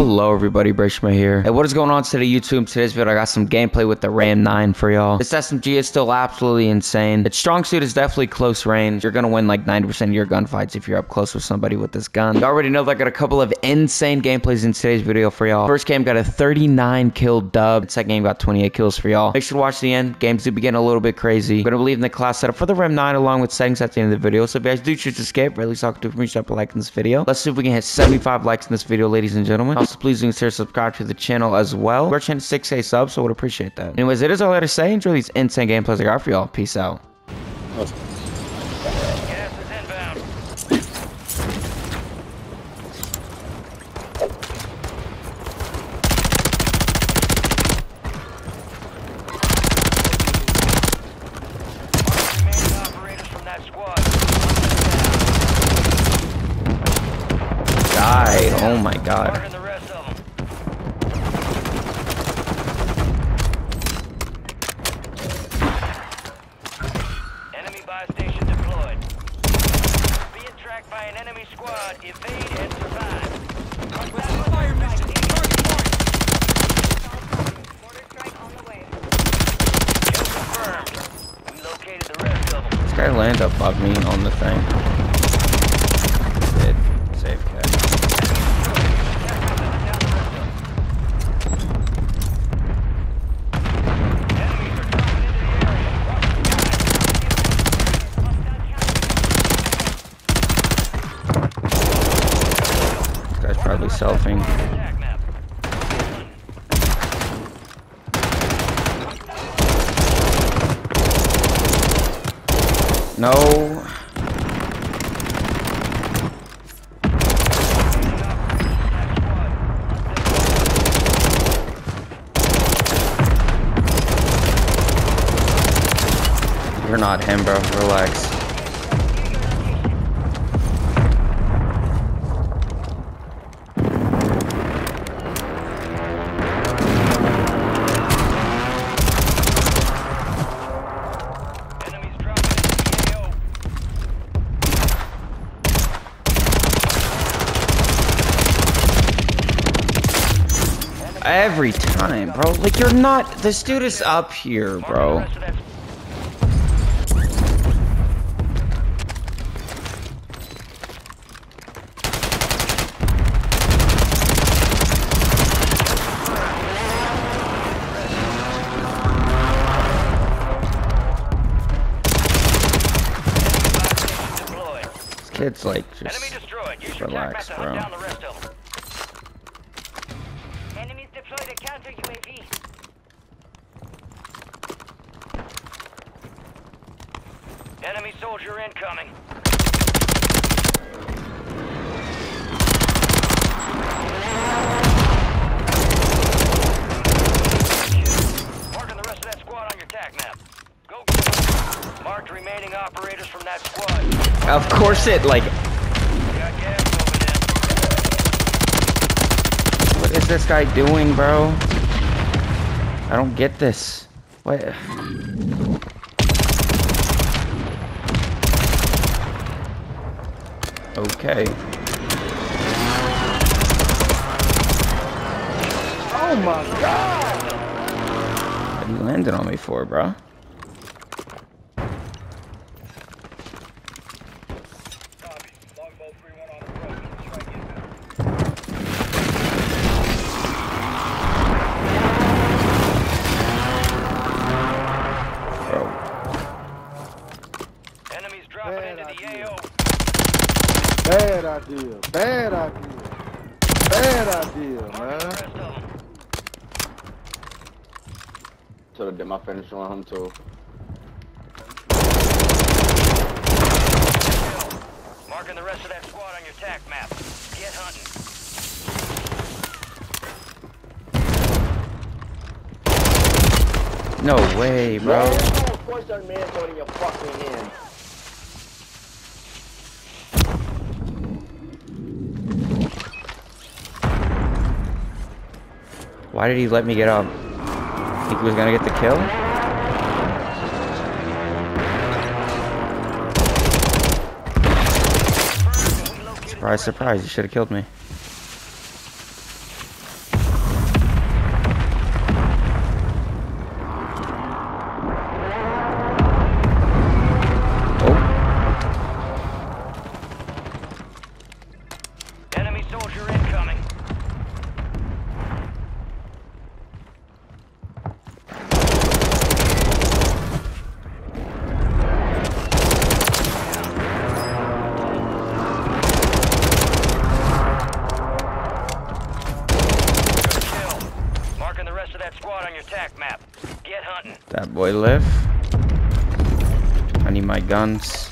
Hello everybody, Brayshmay here. Hey, what is going on today YouTube? Today's video I got some gameplay with the Ram 9 for y'all. This SMG is still absolutely insane. Its strong suit is definitely close range. You're gonna win like 90% of your gunfights if you're up close with somebody with this gun. You already know that I got a couple of insane gameplays in today's video for y'all. First game got a 39 kill dub. Second game got 28 kills for y'all. Make sure to watch the end. Games do begin a little bit crazy. I'm gonna believe in the class setup for the Ram 9 along with settings at the end of the video. So if you guys do choose to least I'll do for me, drop a like in this video. Let's see if we can hit 75 likes in this video, ladies and gentlemen. Also, please consider subscribe to the channel as well. We're trying to 6k subs, so would appreciate that. Anyways, it is all I got to say. Enjoy these insane gameplays I got for y'all. Peace out. Oh my god. Marking the rest of them. Enemy buy station deployed. Being tracked by an enemy squad. Evade and survive. Fire mission. Mortar strike on the way. Confirmed. We located the rest of them. This guy landed above me on the thing. Did. Safe catch. Enemies are dropping into the area. This guy's probably selfing. No. You're not him, bro. Relax. Every time, bro. Like, you're not. This dude is up here, bro. Rest of that kid's like Enemy just. destroyed. Use your relax, attack map to bro. Enemy soldier incoming. Marking the rest of that squad on your attack map. Go get them. Marked remaining operators from that squad. Of course, it like. Got gas moving in. What is this guy doing, bro? I don't get this. What? Okay. Oh my god! What you landed on me for? Bro, Should have did my finisher on him too. Marking the rest of that squad on your attack map. Get hunting. no way, bro. Of course that man's holding your fucking hand. Why did he let me get up? Think he was gonna get the kill? Surprise, surprise, you should have killed me. Boy live. I need my guns.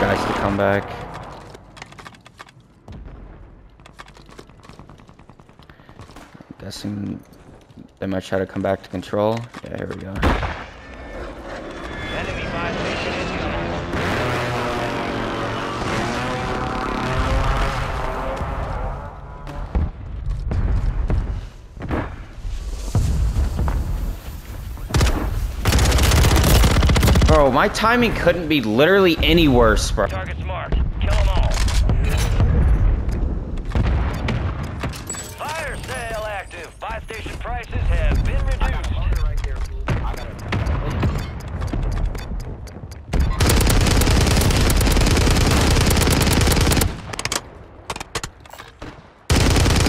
Guys to come back. I'm Guessing they might try to come back to control. Yeah, here we go. Bro, my timing couldn't be literally any worse, bro. Targets marked. Kill them all. Fire sale active. Buy station prices have been reduced.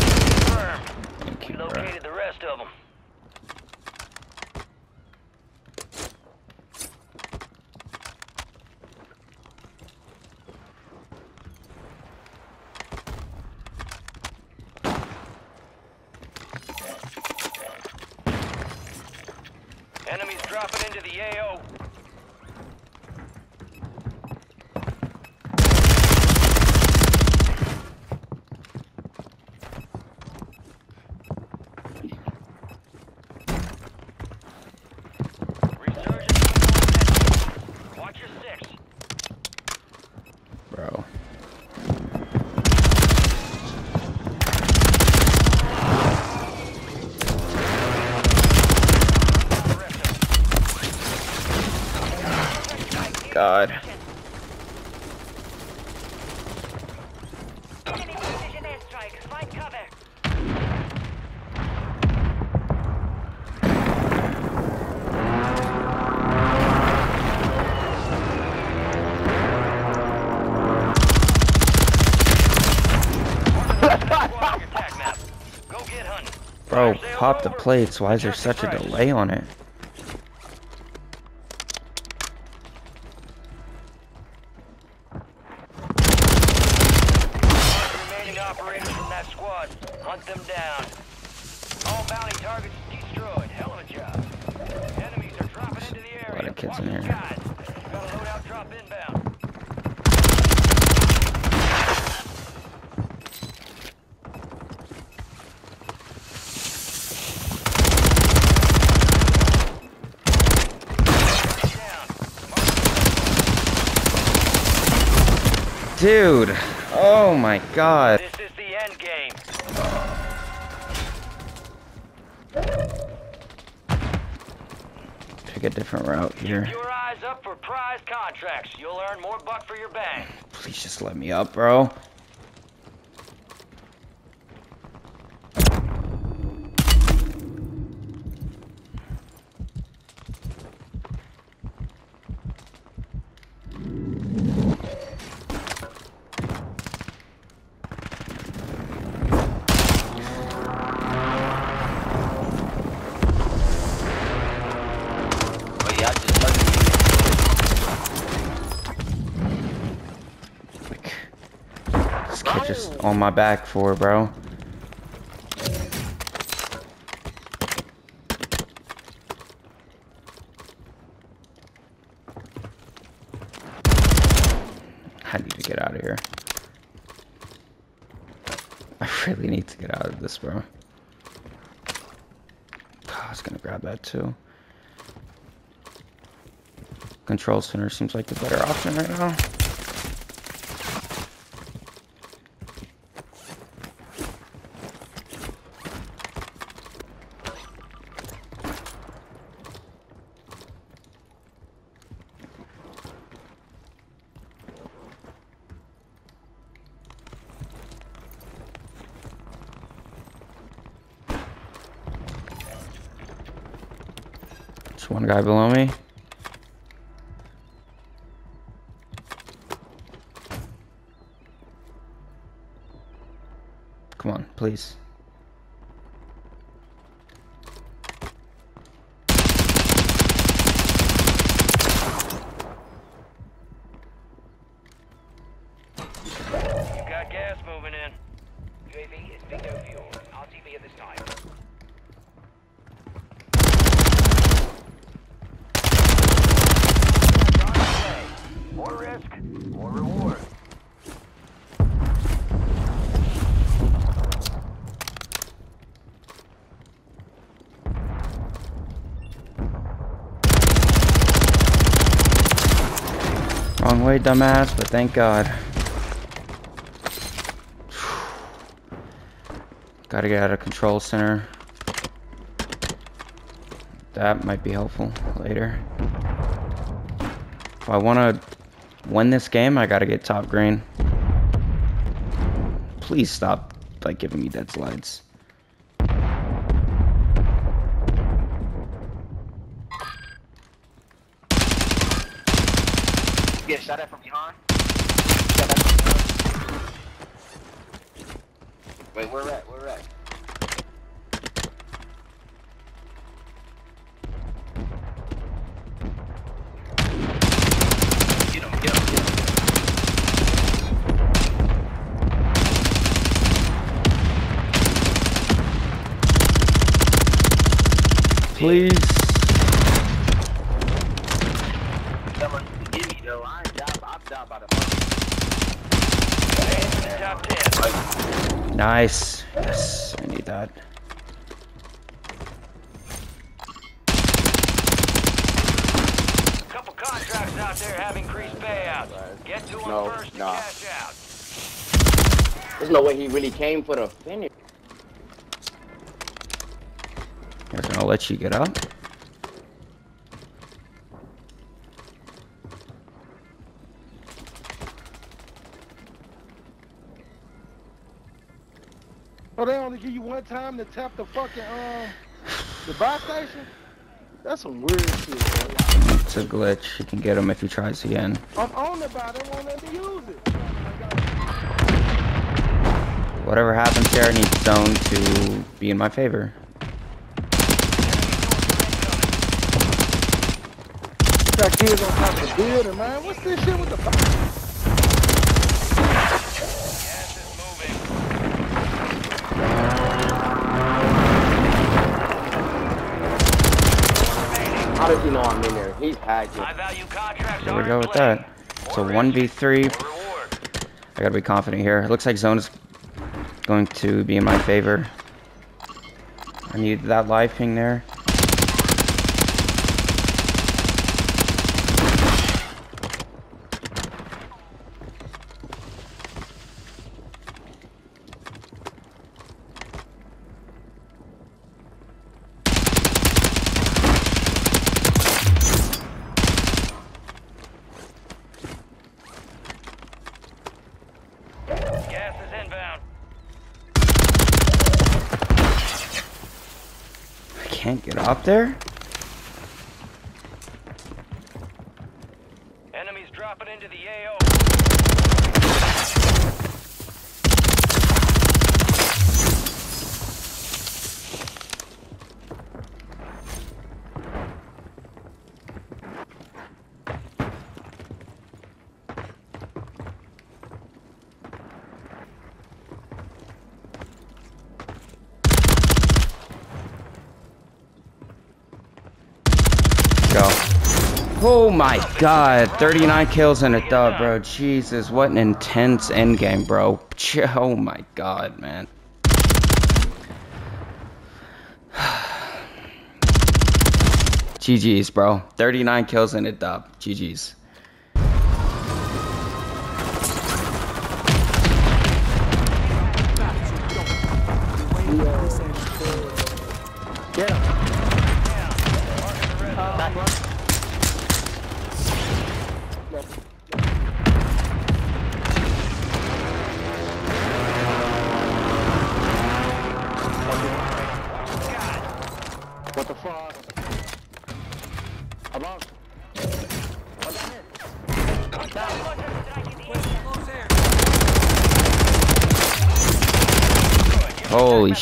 Confirmed. Thank We you, bro. located the rest of them. Enemies dropping into the AO. Pop the plates. Why is there such a delay on it? Dude. Oh my god. This is the end game. Pick a different route here. Keep your eyes up for prize contracts. You'll earn more buck for your bang. Please just let me up, bro. Kid just on my back for, bro. I need to get out of here. I really need to get out of this, bro. Ah, I was gonna grab that too. Control center seems like the better option right now. There's one guy below me. Come on, please. Way, dumbass, but thank God. Gotta get out of control center. That might be helpful later. If I want to win this game, I gotta get top green. Please stop, like, giving me dead slides. Get shot at from behind. Shot at from behind. Wait, where at? Where at? Get him, get him, get him. Please. Someone give me though. I ain't died. I've died by the Top 10. Nice. Yes, I need that. Couple contracts out there have increased payouts. Get to them No, first nah. cash out. There's no way he really came for the finish. They're gonna let you get up. Give you one time to tap the fucking um the buy station. That's some weird shit. Bro. It's a glitch. You can get him if he tries again. I'm on the buy. They won't let me use it. Whatever happens here, I need zone to be in my favor. Got kids on top of the building, man. What's this shit with the? How does he know I'm in there? He's hacking. High Here we go with that. So 1v3. risk, more reward. I gotta be confident here. It looks like zone's going to be in my favor. I need that live ping there. Gas is inbound. I can't get up there? Enemies dropping into the AO. Go. Oh my god, 39 kills and a dub, bro. Jesus, what an intense endgame, bro. Oh my god, man. GG's, bro. 39 kills and a dub. GG's.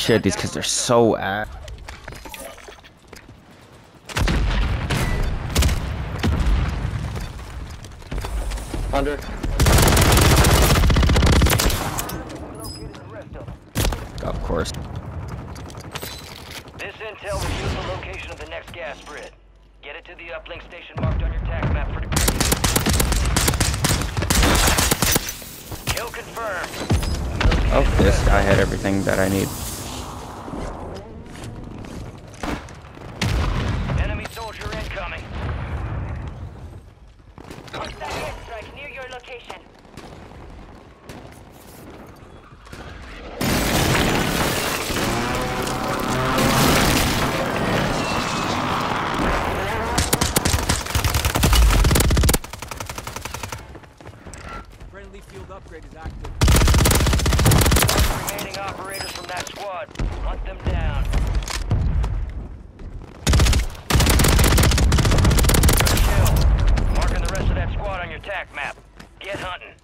Shit, these kids are so ass. Under. Of course. This intel reveals the location of the next gas spread. Get it to the uplink station marked on your tac map for Kill confirmed. Oh, this guy had everything that I need. Upgrade is active. Remaining operators from that squad. Hunt them down. Good. Marking the rest of that squad on your tac map. Get hunting.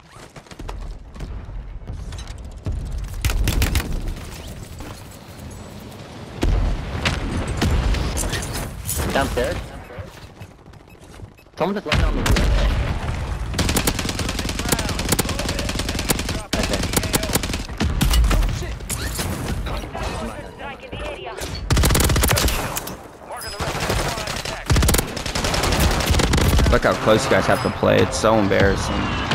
Downstairs? Someone just landed on the roof. Okay. Strike in the area. Marking the rest of that squad on your tac map. Look how close you guys have to play. It's so embarrassing.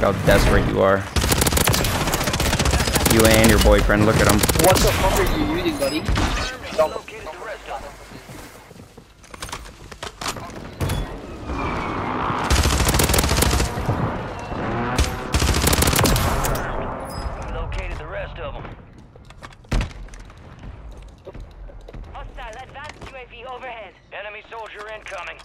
Look how desperate you are. You and your boyfriend, look at him. What the fuck are you using, buddy? Don't. Located the rest of them. We located the rest of them. Hostile advanced UAV overhead. Enemy soldier incoming.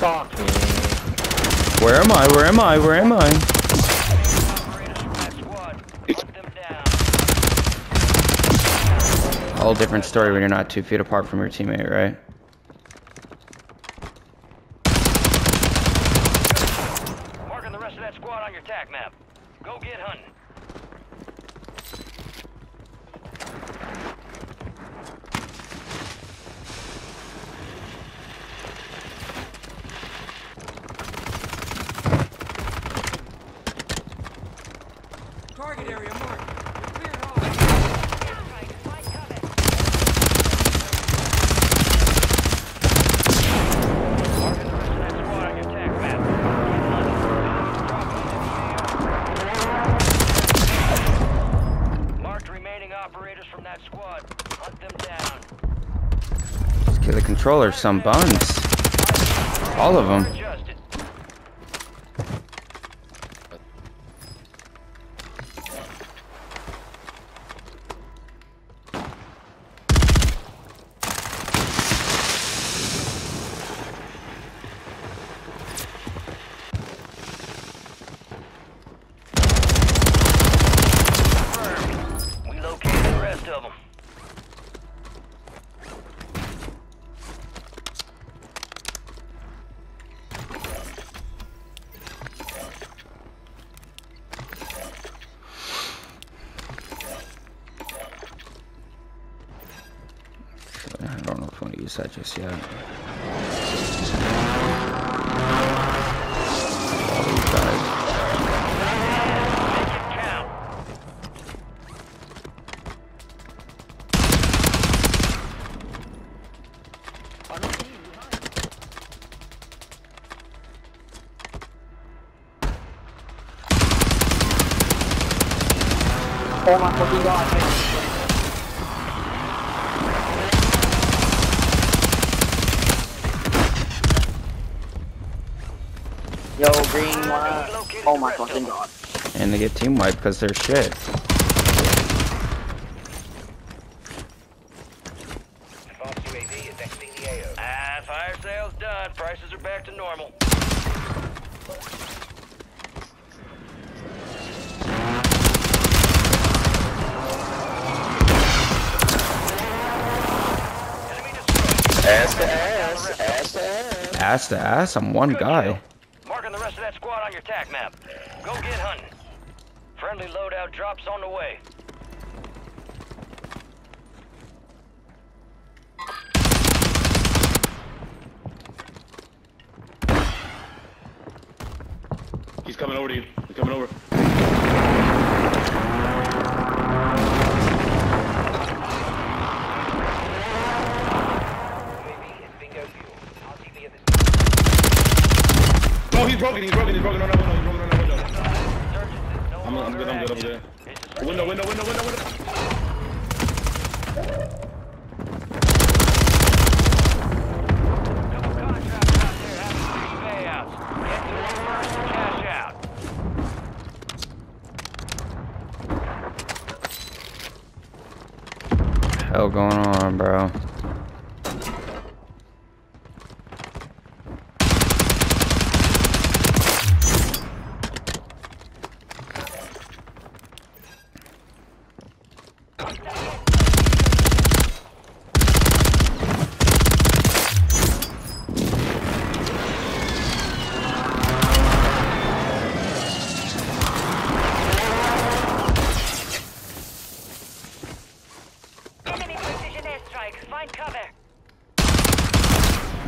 Fuck me. Where am I? Where am I? Whole different story when you're not two feet apart from your teammate, right? Marking the rest of that squad on your tac map. Go get hunting. Target area marked. You're cleared off. Airstrike, find cover. Marking the rest of that squad on your tac map. Get hunting. Drop Marked remaining operators from that squad. Hunt them down. Just kill the controller, some buns. All of them. I don't know if I want to use that just yet. Get team wiped because they're shit. Advanced UAV is exiting the AO. Ah, fire sales done. Prices are back to normal. Ass to ass, ass to ass. Ass to ass, I'm one guy. Marking the rest of that squad on your tac map. Go get hunting. Friendly loadout drops on the way. He's coming over to you. He's coming over. UAV is bingo fuel. RTB at this Oh, he's broken. He's broken. He's broken. No, no, no, he's broken. No, no, good. I'm good. I'm good. Window, window, window, window, window.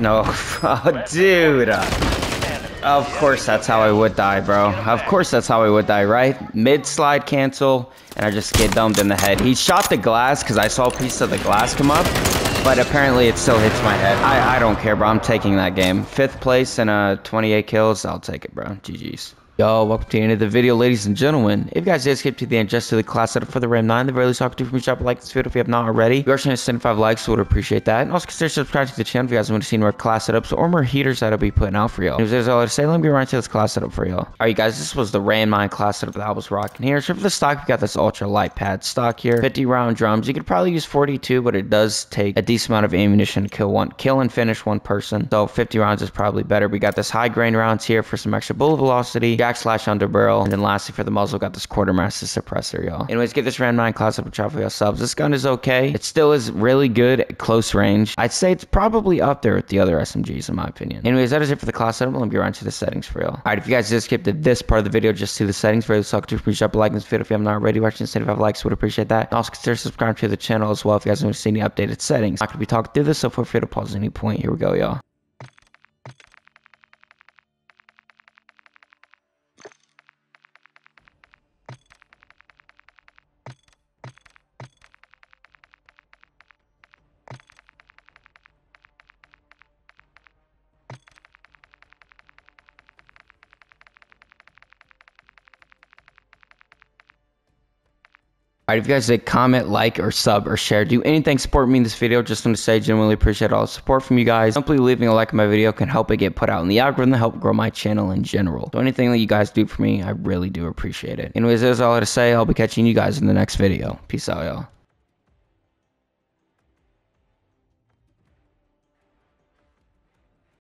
No, oh, dude. Of course, that's how I would die, bro. Of course, that's how I would die, right? Mid slide cancel, and I just get dumped in the head. He shot the glass because I saw a piece of the glass come up, but apparently it still hits my head. I, I don't care, bro. I'm taking that game. Fifth place and uh, 28 kills. I'll take it, bro. GG's. Yo, welcome to the end of the video, ladies and gentlemen. If you guys did skip to the end just to the class setup for the Ram 9, the very least I could do for me, drop a like this video if you have not already. If you are trying to 75 likes, so would appreciate that. And also consider subscribing to the channel if you guys want to see more class setups or more heaters that I'll be putting out for y'all. If there's all I to say, let me get right to this class setup for y'all. Alright guys, this was the Ram 9 class setup that I was rocking here. So for the stock, we got this ultra light pad stock here. 50 round drums. You could probably use 42, but it does take a decent amount of ammunition to kill one, kill and finish one person. So 50 rounds is probably better. We got this high grain rounds here for some extra bullet velocity, slash under barrel, and then lastly for the muzzle, got this quartermaster suppressor, y'all. Anyways, get this Ram 9 class up and try for yourselves. This gun is okay. It still is really good at close range. I'd say it's probably up there with the other SMGs in my opinion. Anyways, that is it for the class setup. Let me right to the settings for y'all. Alright, if you guys just skipped to this part of the video, just see the settings for the suck to appreciate drop a like this video if you haven't already. Watching 75 likes, would appreciate that. Also consider subscribing to the channel as well if you guys want to see any updated settings. Not gonna be talking through this, so feel free to pause at any point. Here we go, y'all. Alright, if you guys did comment, like, or sub, or share, do anything support me in this video, just want to say genuinely appreciate all the support from you guys. Simply leaving a like on my video can help it get put out in the algorithm, help grow my channel in general. So anything that you guys do for me, I really do appreciate it. Anyways, that's all I have to say. I'll be catching you guys in the next video. Peace out, y'all.